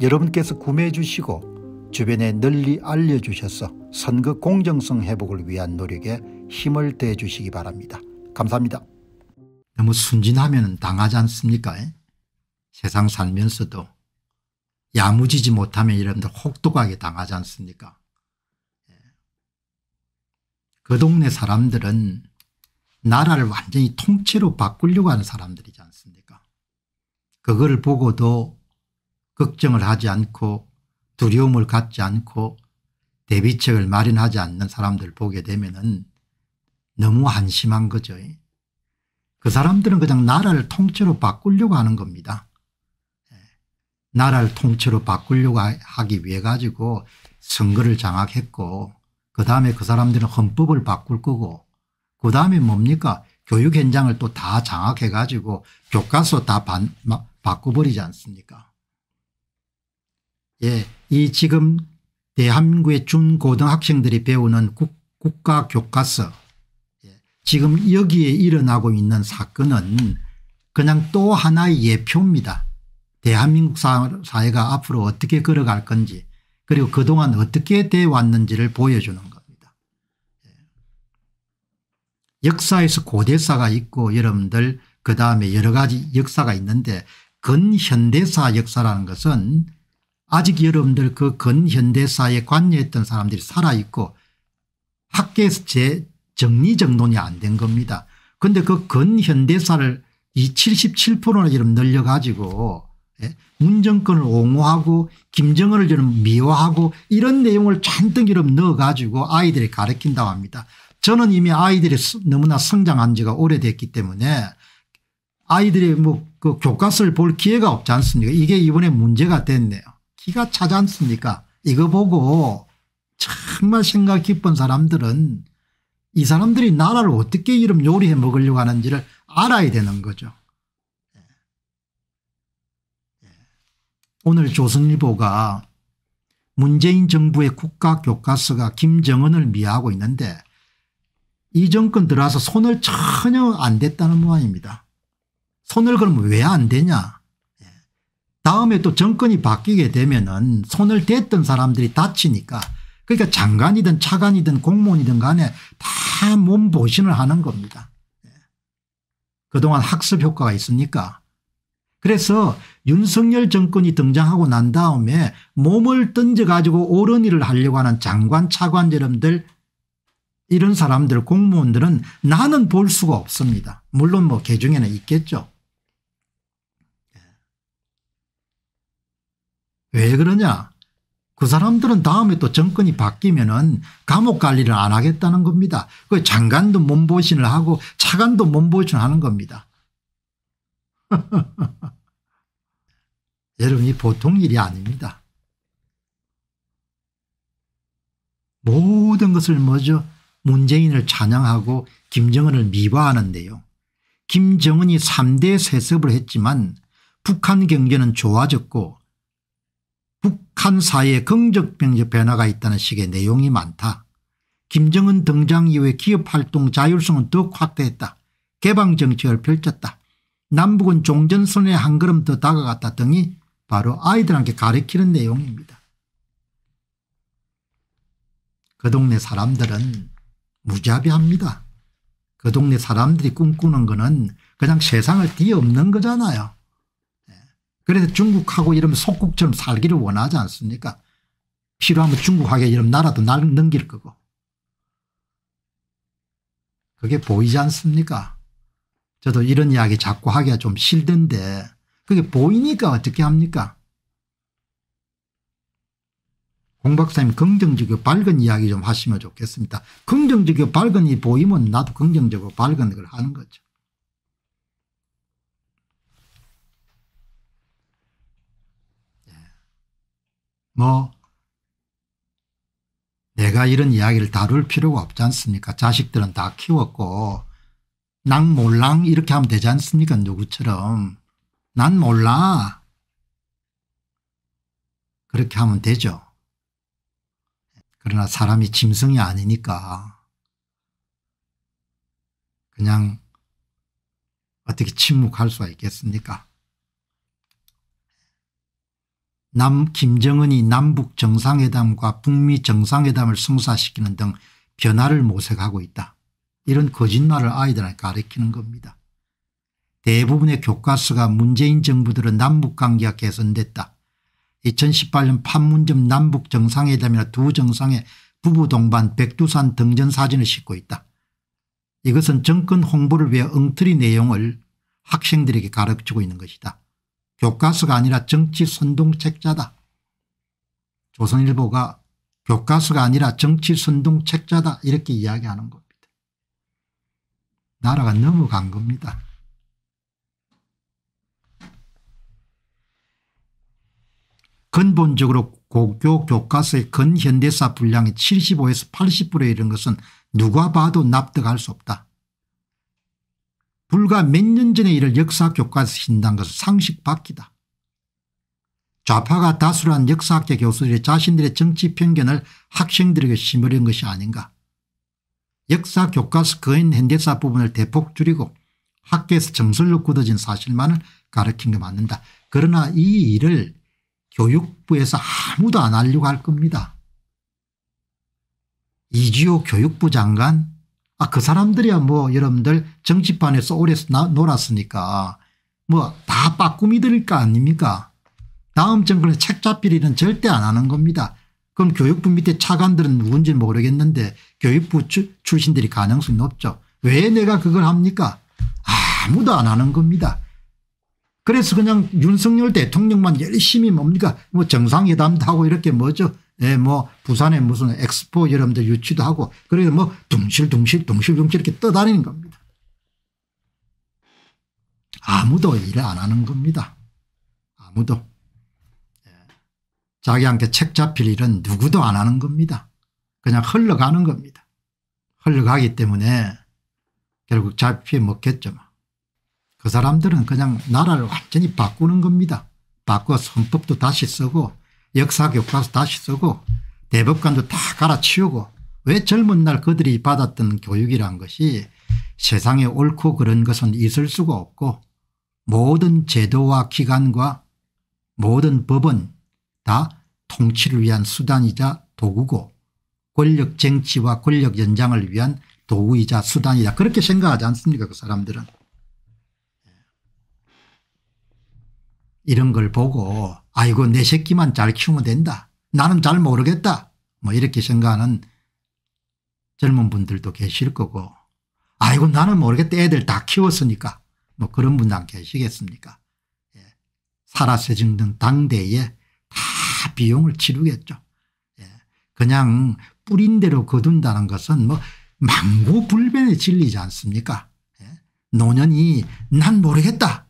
여러분께서 구매해 주시고 주변에 널리 알려주셔서 선거 공정성 회복을 위한 노력에 힘을 대해 주시기 바랍니다. 감사합니다. 너무 순진하면 당하지 않습니까? 세상 살면서도 야무지지 못하면 여러분들 혹독하게 당하지 않습니까? 예. 그 동네 사람들은 나라를 완전히 통째로 바꾸려고 하는 사람들이지 않습니까? 그걸 보고도 걱정을 하지 않고 두려움을 갖지 않고 대비책을 마련하지 않는 사람들 보게 되면 너무 한심한 거죠. 그 사람들은 그냥 나라를 통째로 바꾸려고 하는 겁니다. 예. 나라를 통째로 바꾸려고 하기 위해 가지고 선거를 장악했고 그 다음에 그 사람들은 헌법을 바꿀 거고 그 다음에 뭡니까 교육 현장을 또 다 장악해 가지고 교과서 다 반, 바꿔버리지 않습니까 예, 이 지금 대한민국의 중고등학생들이 배우는 국, 가 교과서 예, 지금 여기에 일어나고 있는 사건은 그냥 또 하나의 예표입니다. 대한민국 사회가 앞으로 어떻게 걸어갈 건지 그리고 그동안 어떻게 돼 왔는지를 보여주는 겁니다. 예. 역사에서 고대사가 있고 여러분들 그 다음에 여러 가지 역사가 있는데 근현대사 역사라는 것은 아직 여러분들 그 근현대사에 관여했던 사람들이 살아있고 학계에서 제 정리정돈이 안 된 겁니다. 그런데 그 근현대사를 이 77%나 이름 늘려가지고 예? 문정권을 옹호하고 김정은을 좀 미워하고 이런 내용을 잔뜩 이름 넣어가지고 아이들이 가르친다고 합니다. 저는 이미 아이들이 너무나 성장한 지가 오래됐기 때문에 아이들이 뭐 그 교과서를 볼 기회가 없지 않습니까 이게 이번에 문제가 됐네요. 기가 차지 않습니까 이거 보고 정말 생각 깊은 사람들은 이 사람들이 나라를 어떻게 이름 요리해 먹으려고 하는지를 알아야 되는 거죠. 오늘 조선일보가 문재인 정부의 국가교과서가 김정은을 미화하고 있는데 이 정권 들어와서 손을 전혀 안 댔다는 모양입니다. 손을 그러면 왜안 되냐 다음에 또 정권이 바뀌게 되면은 손을 댔던 사람들이 다치니까 그러니까 장관이든 차관이든 공무원이든 간에 다 몸보신을 하는 겁니다. 예. 그동안 학습 효과가 있습니까 그래서 윤석열 정권이 등장하고 난 다음에 몸을 던져 가지고 옳은 일을 하려고 하는 장관 차관 여러분들 이런 사람들 공무원들은 나는 볼 수가 없습니다. 물론 뭐 개중에는 있겠죠. 왜 그러냐 그 사람들은 다음에 또 정권이 바뀌면 은 감옥 관리를 안 하겠다는 겁니다. 그 장관도 몸보신을 하고 차관도 몸보신을 하는 겁니다. 여러분 이 보통 일이 아닙니다. 모든 것을 뭐죠 문재인을 찬양하고 김정은을 미화하는데요. 김정은이 3대 세습을 했지만 북한 경제는 좋아졌고 북한 사회에 긍정적 변화가 있다는 식의 내용이 많다. 김정은 등장 이후에 기업활동 자율성은 더욱 확대했다. 개방정책을 펼쳤다. 남북은 종전선에 한 걸음 더 다가갔다 등이 바로 아이들한테 가르치는 내용입니다. 그 동네 사람들은 무자비합니다. 그 동네 사람들이 꿈꾸는 거는 그냥 세상을 뒤엎는 거잖아요. 그래서 중국하고 이러면 속국처럼 살기를 원하지 않습니까 필요하면 중국하게 이러면 나라도 날 넘길 거고 그게 보이지 않습니까 저도 이런 이야기 자꾸 하기가 좀 싫던데 그게 보이니까 어떻게 합니까 공 박사님 긍정적이고 밝은 이야기 좀 하시면 좋겠습니다. 긍정적이고 밝은 이 보이면 나도 긍정적이고 밝은 걸 하는 거죠. 뭐 내가 이런 이야기를 다룰 필요가 없지 않습니까? 자식들은 다 키웠고 난 몰랑 이렇게 하면 되지 않습니까? 누구처럼. 난 몰라. 그렇게 하면 되죠. 그러나 사람이 짐승이 아니니까. 그냥 어떻게 침묵할 수가 있겠습니까 남 김정은이 남북 정상회담과 북미 정상회담을 성사시키는 등 변화를 모색하고 있다. 이런 거짓말을 아이들한테 가르치는 겁니다. 대부분의 교과서가 문재인 정부들은 남북관계가 개선됐다. 2018년 판문점 남북 정상회담이나 두 정상의 부부 동반 백두산 등전 사진을 싣고 있다. 이것은 정권 홍보를 위해 엉터리 내용을 학생들에게 가르치고 있는 것이다. 교과서가 아니라 정치 선동책자다. 조선일보가 교과서가 아니라 정치 선동책자다 이렇게 이야기하는 겁니다. 나라가 넘어간 겁니다. 근본적으로 고교 교과서의 근현대사 분량이 75에서 80%에 이른 것은 누가 봐도 납득할 수 없다. 불과 몇 년 전에 이를 역사 교과에서 신단 것은 상식 바뀌다. 좌파가 다수란 역사학자 교수들이 자신들의 정치 편견을 학생들에게 심으려는 것이 아닌가. 역사 교과서 거인 현대사 부분을 대폭 줄이고 학교에서 정설로 굳어진 사실만을 가르친 게 맞는다. 그러나 이 일을 교육부에서 아무도 안 하려고 할 겁니다. 이지호 교육부 장관 아, 그 사람들이야 뭐 여러분들 정치판에서 오래 놀았으니까 뭐 다 빠꾸미들일 거 아닙니까 다음 정권에 책 잡힐 일은 절대 안 하는 겁니다. 그럼 교육부 밑에 차관들은 누군지 모르겠는데 교육부 주, 출신들이 가능성이 높죠. 왜 내가 그걸 합니까 아무도 안 하는 겁니다. 그래서 그냥 윤석열 대통령만 열심히 뭡니까 뭐 정상회담도 하고 이렇게 뭐죠 예, 뭐 부산에 무슨 엑스포 여러분들 유치도 하고 그래서 뭐 둥실둥실 둥실둥실 이렇게 떠다니는 겁니다. 아무도 일을 안 하는 겁니다. 아무도. 예. 자기한테 책 잡힐 일은 누구도 안 하는 겁니다. 그냥 흘러가는 겁니다. 흘러가기 때문에 결국 잡혀 먹겠죠. 뭐. 그 사람들은 그냥 나라를 완전히 바꾸는 겁니다. 바꿔서 헌법도 다시 쓰고 역사 교과서 다시 쓰고 대법관도 다 갈아치우고 왜 젊은 날 그들이 받았던 교육이란 것이 세상에 옳고 그런 것은 있을 수가 없고 모든 제도와 기관과 모든 법은 다 통치를 위한 수단이자 도구고 권력 쟁취와 권력 연장을 위한 도구이자 수단이다 그렇게 생각하지 않습니까 그 사람들은. 이런 걸 보고 아이고 내 새끼만 잘 키우면 된다. 나는 잘 모르겠다. 뭐 이렇게 생각하는 젊은 분들도 계실 거고 아이고 나는 모르겠다. 애들 다 키웠으니까 뭐 그런 분도 안 계시겠습니까 예. 살아세증 등 당대에 다 비용을 치르겠죠. 예. 그냥 뿌린 대로 거둔다는 것은 뭐 망고불변의 진리지 않습니까 예. 노년이 난 모르겠다.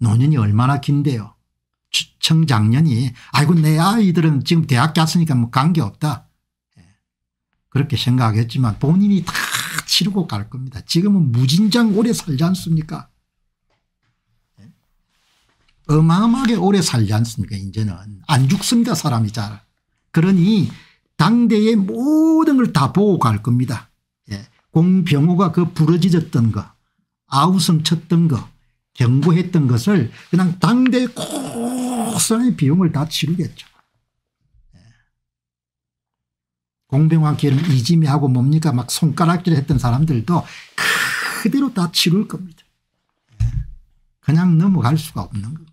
노년이 얼마나 긴데요. 청장년이 아이고 내 아이들은 지금 대학 갔으니까 뭐 관계없다. 예. 그렇게 생각했지만 본인이 다 치르고 갈 겁니다. 지금은 무진장 오래 살지 않습니까 예. 어마어마하게 오래 살지 않습니까 이제는 안 죽습니다 사람이 잘. 그러니 당대의 모든 걸 다 보고 갈 겁니다. 예. 공병호가 그 부러지졌던 거 아우성 쳤던 거 경고했던 것을 그냥 당대 고스란히 비용을 다 치르겠죠. 예. 공병왕 기름 이지미하고 뭡니까 막 손가락질 했던 사람들도 그대로 다 치를 겁니다. 예. 그냥 넘어갈 수가 없는 겁니다.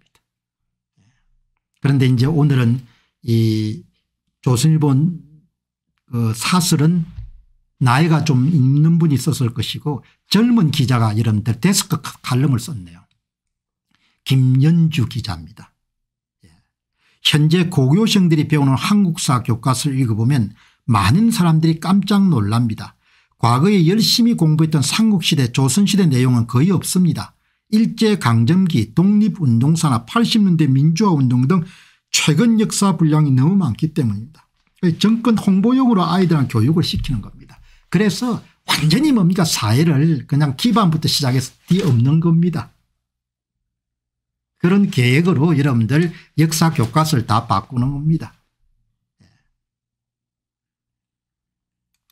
예. 그런데 이제 오늘은 이 조선일보 그 사설은 나이가 좀 있는 분이 썼을 것이고 젊은 기자가 여러분들 데스크 칼럼을 썼네요. 김연주 기자입니다. 예. 현재 고교생들이 배우는 한국사 교과서를 읽어보면 많은 사람들이 깜짝 놀랍니다. 과거에 열심히 공부했던 삼국시대 조선시대 내용은 거의 없습니다. 일제강점기 독립운동사나 80년대 민주화운동 등 최근 역사 분량이 너무 많기 때문입니다. 정권 홍보용으로 아이들한 교육을 시키는 겁니다. 그래서 완전히 뭡니까 사회를 그냥 기반부터 시작해서 뒤엎는 겁니다. 그런 계획으로 여러분들 역사 교과서를 다 바꾸는 겁니다. 예.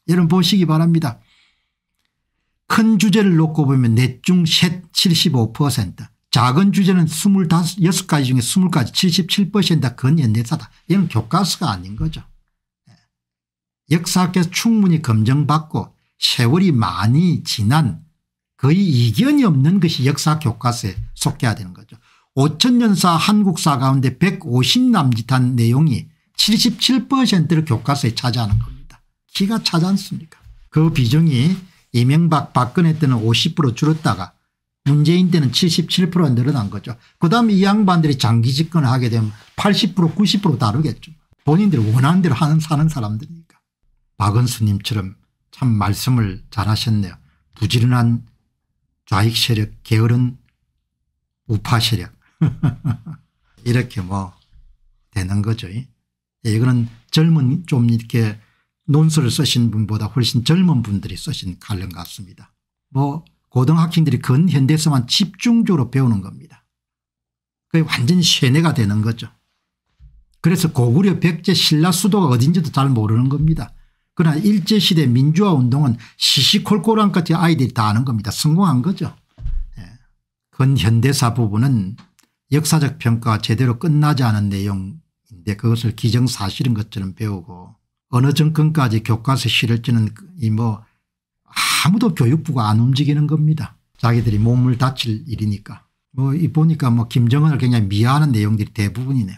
여러분 보시기 바랍니다. 큰 주제를 놓고 보면 넷중 셋 75%, 작은 주제는 26가지 중에 20가지 77%가 근현대사다. 이건 교과서가 아닌 거죠. 예. 역사학에서 충분히 검증받고 세월이 많이 지난 거의 이견이 없는 것이 역사 교과서에 속해야 되는 거죠. 5천년사 한국사 가운데 150남짓한 내용이 77%를 교과서에 차지하는 겁니다. 기가 차지 않습니까 그 비중이 이명박 박근혜 때는 50% 줄었다가 문재인 때는 77% 늘어난 거죠. 그다음에 이 양반들이 장기 집권을 하게 되면 80% 90% 다르겠죠. 본인들이 원하는 대로 하는 사는 사람들이니까. 박은수님처럼 참 말씀을 잘하셨네요. 부지런한 좌익 세력 게으른 우파 세력 이렇게 뭐 되는 거죠. 예, 이거는 젊은 좀 이렇게 논술을 쓰신 분보다 훨씬 젊은 분들이 쓰신 관련 같습니다. 뭐 고등학생들이 근현대사만 집중적으로 배우는 겁니다. 그게 완전히 쇠뇌가 되는 거죠. 그래서 고구려 백제 신라 수도가 어딘지도 잘 모르는 겁니다. 그러나 일제시대 민주화 운동은 시시콜콜한 것이 아이들이 다 아는 겁니다. 성공한 거죠. 예. 근현대사 부분은 역사적 평가가 제대로 끝나지 않은 내용인데 그것을 기정사실인 것처럼 배우고 어느 정권까지 교과서 실을지는 이 뭐 아무도 교육부가 안 움직이는 겁니다. 자기들이 몸을 다칠 일이니까. 뭐 보니까 뭐 김정은을 굉장히 미화하는 내용들이 대부분이네요.